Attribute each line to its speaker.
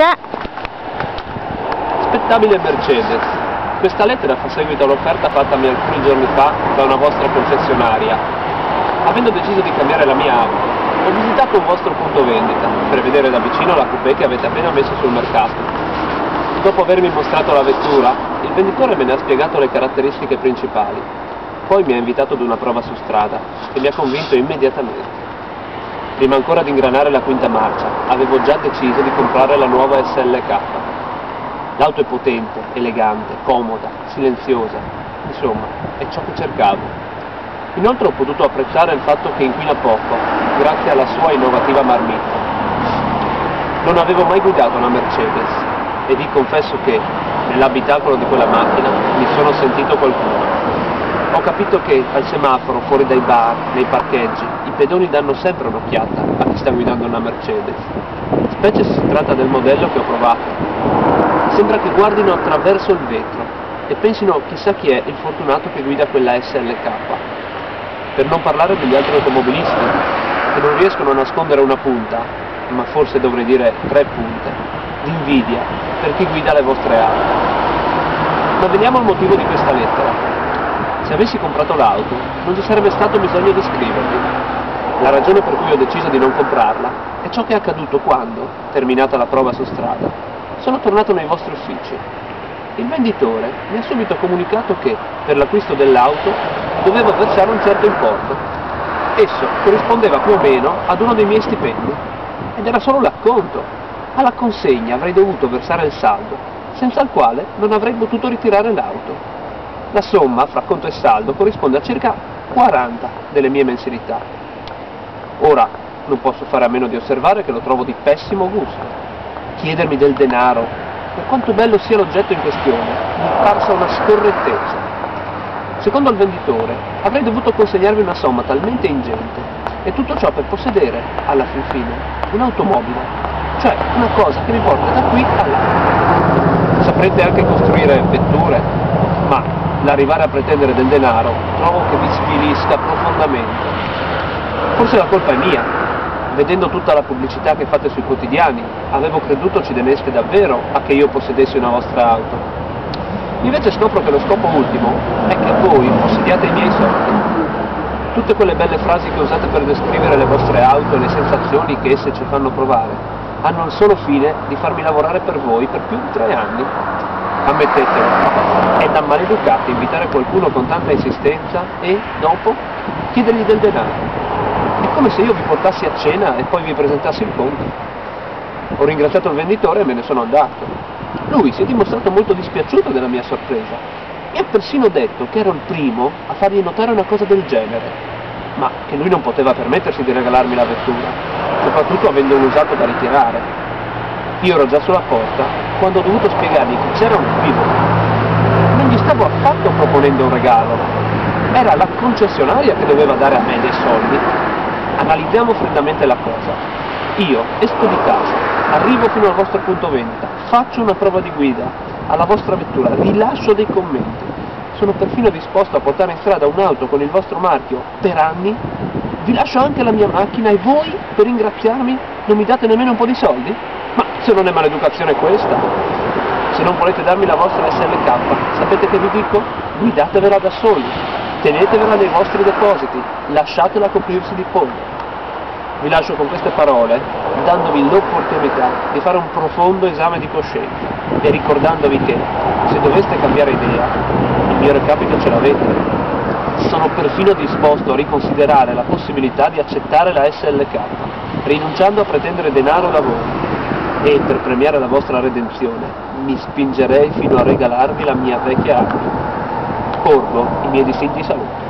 Speaker 1: 3.
Speaker 2: Spettabile Mercedes, questa lettera fa seguito all'offerta fattami alcuni giorni fa da una vostra concessionaria. Avendo deciso di cambiare la mia auto, ho visitato un vostro punto vendita per vedere da vicino la coupé che avete appena messo sul mercato. Dopo avermi mostrato la vettura, il venditore me ne ha spiegato le caratteristiche principali. Poi mi ha invitato ad una prova su strada, che mi ha convinto immediatamente. Prima ancora di ingranare la quinta marcia, avevo già deciso di comprare la nuova SLK. L'auto è potente, elegante, comoda, silenziosa, insomma, è ciò che cercavo. Inoltre ho potuto apprezzare il fatto che inquina poco, grazie alla sua innovativa marmitta. Non avevo mai guidato una Mercedes e vi confesso che nell'abitacolo di quella macchina mi sono sentito qualcuno. Ho capito che al semaforo, fuori dai bar, nei parcheggi, i pedoni danno sempre un'occhiata a chi sta guidando una Mercedes, specie se si tratta del modello che ho provato. Sembra che guardino attraverso il vetro e pensino chissà chi è il fortunato che guida quella SLK. Per non parlare degli altri automobilisti, che non riescono a nascondere una punta, ma forse dovrei dire tre punte, di invidia per chi guida le vostre auto. Ma veniamo al motivo di questa lettera. Se avessi comprato l'auto, non ci sarebbe stato bisogno di scrivervi. La ragione per cui ho deciso di non comprarla è ciò che è accaduto quando, terminata la prova su strada, sono tornato nei vostri uffici. Il venditore mi ha subito comunicato che, per l'acquisto dell'auto, dovevo versare un certo importo. Esso corrispondeva più o meno ad uno dei miei stipendi. Ed era solo l'acconto. Alla consegna avrei dovuto versare il saldo, senza il quale non avrei potuto ritirare l'auto. La somma, fra conto e saldo, corrisponde a circa 40 delle mie mensilità. Ora, non posso fare a meno di osservare che lo trovo di pessimo gusto. Chiedermi del denaro, per quanto bello sia l'oggetto in questione, mi è parsa una scorrettezza. Secondo il venditore, avrei dovuto consegnarvi una somma talmente ingente, e tutto ciò per possedere, alla fin fine, un'automobile, cioè una cosa che mi porta da qui a là. Saprete anche costruire vetture, ma l'arrivare a pretendere del denaro trovo che vi svilisca profondamente. Forse la colpa è mia. Vedendo tutta la pubblicità che fate sui quotidiani, avevo creduto ci teneste davvero a che io possedessi una vostra auto. Invece scopro che lo scopo ultimo è che voi possediate i miei soldi. Tutte quelle belle frasi che usate per descrivere le vostre auto e le sensazioni che esse ci fanno provare hanno il solo fine di farmi lavorare per voi per più di tre anni. Ammettetelo, è da maleducati invitare qualcuno con tanta insistenza e, dopo, chiedergli del denaro. È come se io vi portassi a cena e poi vi presentassi il conto. Ho ringraziato il venditore e me ne sono andato. Lui si è dimostrato molto dispiaciuto della mia sorpresa. Mi ha persino detto che ero il primo a fargli notare una cosa del genere, ma che lui non poteva permettersi di regalarmi la vettura, soprattutto avendo un usato da ritirare. Io ero già sulla porta quando ho dovuto spiegargli che c'era un equivoco. Non gli stavo affatto proponendo un regalo, era la concessionaria che doveva dare a me dei soldi. Analizziamo freddamente la cosa. Io esco di casa, arrivo fino al vostro punto vendita, faccio una prova di guida alla vostra vettura, rilascio dei commenti. Sono perfino disposto a portare in strada un'auto con il vostro marchio per anni, vi lascio anche la mia macchina e voi, per ringraziarmi, non mi date nemmeno un po' di soldi? Se non è maleducazione questa? Se non volete darmi la vostra SLK, sapete che vi dico? Guidatevela da soli, tenetevela nei vostri depositi, lasciatela coprirsi di polvere. Vi lascio con queste parole, dandovi l'opportunità di fare un profondo esame di coscienza e ricordandovi che, se doveste cambiare idea, il mio recapito ce l'avete. Sono perfino disposto a riconsiderare la possibilità di accettare la SLK, rinunciando a pretendere denaro da voi. E per premiare la vostra redenzione, mi spingerei fino a regalarvi la mia vecchia auto. Porgo i miei distinti saluti.